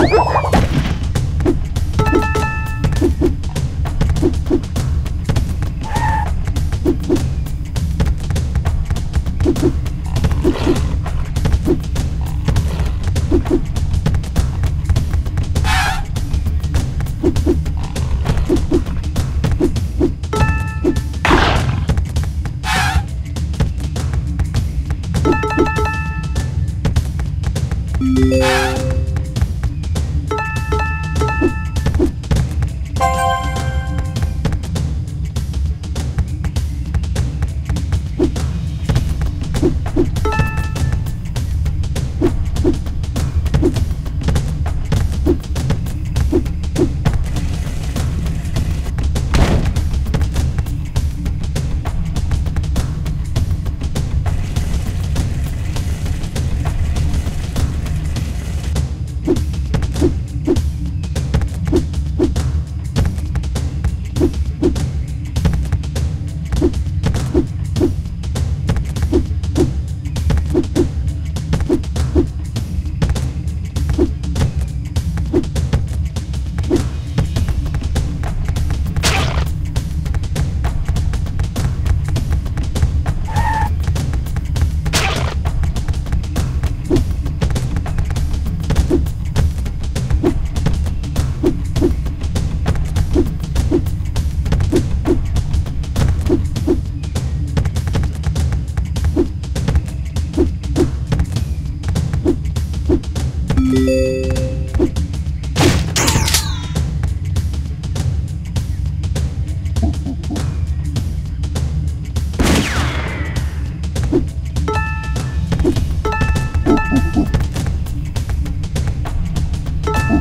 Oh!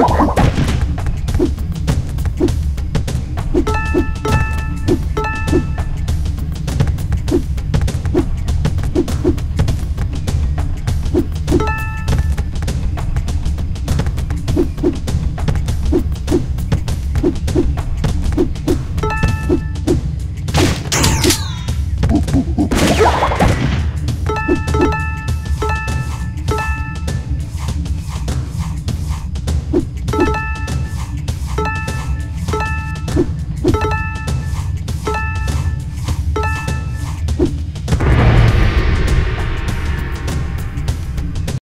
Yeah.